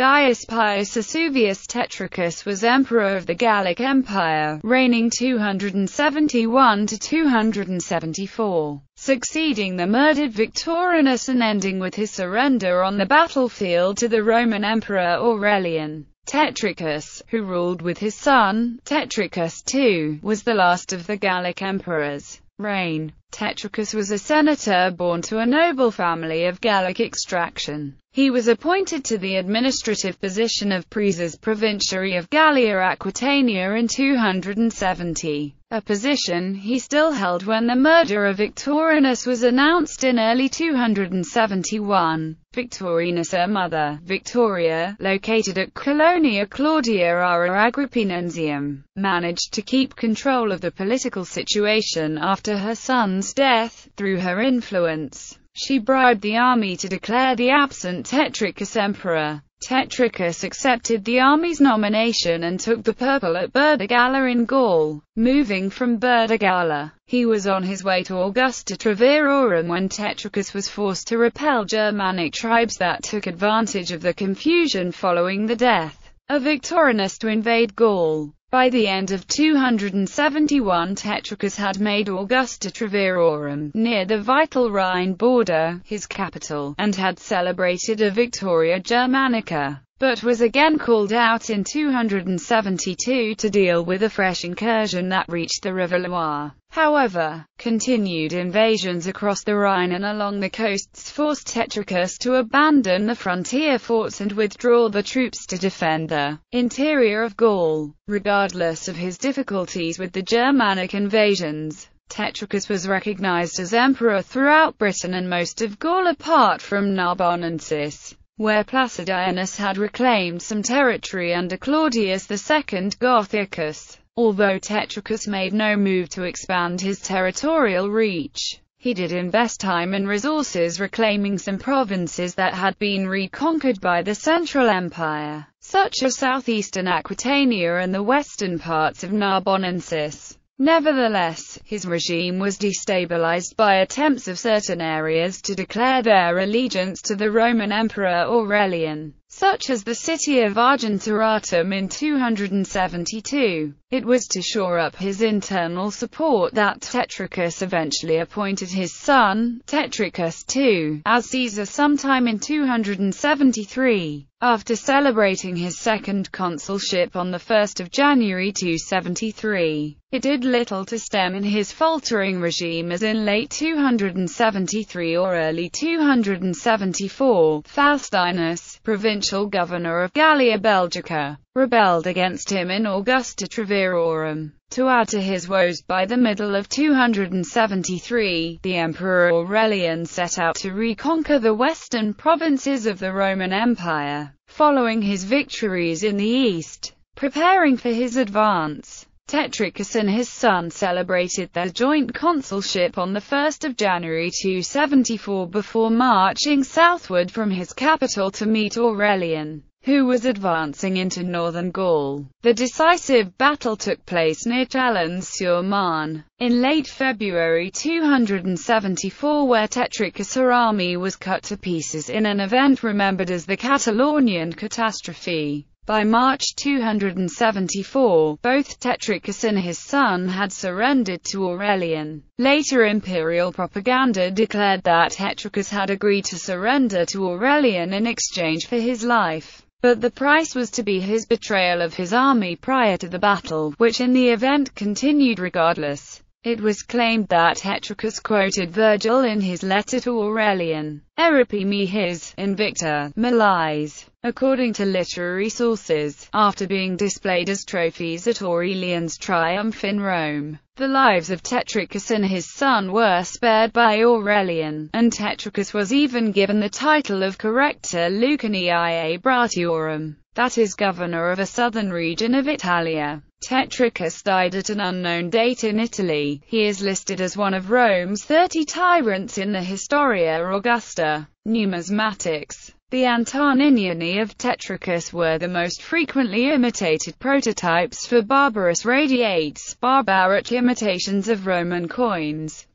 Gaius Pius Esuvius Tetricus was emperor of the Gallic Empire, reigning 271 to 274, succeeding the murdered Victorinus and ending with his surrender on the battlefield to the Roman Emperor Aurelian. Tetricus, who ruled with his son, Tetricus II, was the last of the Gallic emperors. Reign Tetricus was a senator born to a noble family of Gallic extraction. He was appointed to the administrative position of Praeses Provinciae of Gallia Aquitania in 270, a position he still held when the murder of Victorinus was announced in early 271. Victorinus' her mother, Victoria, located at Colonia Claudia Ara Agrippinensium, managed to keep control of the political situation after her son's death, through her influence. She bribed the army to declare the absent Tetricus emperor. Tetricus accepted the army's nomination and took the purple at Burdigala in Gaul. Moving from Burdigala, he was on his way to Augusta Treverorum when Tetricus was forced to repel Germanic tribes that took advantage of the confusion following the death of Victorinus to invade Gaul. By the end of 271 Tetricus had made Augusta Treverorum, near the vital Rhine border, his capital, and had celebrated a Victoria Germanica, but was again called out in 272 to deal with a fresh incursion that reached the River Loire. However, continued invasions across the Rhine and along the coasts forced Tetricus to abandon the frontier forts and withdraw the troops to defend the interior of Gaul. Regardless of his difficulties with the Germanic invasions, Tetricus was recognized as emperor throughout Britain and most of Gaul apart from Narbonne and Narbonensis, where Placidianus had reclaimed some territory under Claudius II Gothicus. Although Tetricus made no move to expand his territorial reach, he did invest time and resources reclaiming some provinces that had been reconquered by the Central Empire, such as southeastern Aquitania and the western parts of Narbonensis. Nevertheless, his regime was destabilized by attempts of certain areas to declare their allegiance to the Roman Emperor Aurelian such as the city of Argentoratum in 272. It was to shore up his internal support that Tetricus eventually appointed his son, Tetricus II, as Caesar sometime in 273. After celebrating his second consulship on 1 January 273, it did little to stem in his faltering regime as in late 273 or early 274, Faustinus, provincial governor of Gallia Belgica, rebelled against him in Augusta Treverorum. To add to his woes, by the middle of 273, the Emperor Aurelian set out to reconquer the western provinces of the Roman Empire, following his victories in the east. Preparing for his advance, Tetricus and his son celebrated their joint consulship on 1 January 274 before marching southward from his capital to meet Aurelian who was advancing into northern Gaul. The decisive battle took place near Chalons-sur-Marne, in late February 274 where Tetricus' army was cut to pieces in an event remembered as the Catalaunian catastrophe. By March 274, both Tetricus and his son had surrendered to Aurelian. Later imperial propaganda declared that Tetricus had agreed to surrender to Aurelian in exchange for his life. But the price was to be his betrayal of his army prior to the battle, which in the event continued regardless. It was claimed that Tetricus quoted Virgil in his letter to Aurelian, Eripi me his, Invicta, Melies. According to literary sources, after being displayed as trophies at Aurelian's triumph in Rome, the lives of Tetricus and his son were spared by Aurelian, and Tetricus was even given the title of Corrector Lucanii Bruttiorum, that is governor of a southern region of Italia. Tetricus died at an unknown date in Italy. He is listed as one of Rome's 30 tyrants in the Historia Augusta. Numismatics the Antoniniani of Tetricus were the most frequently imitated prototypes for barbarous radiates, barbaric imitations of Roman coins.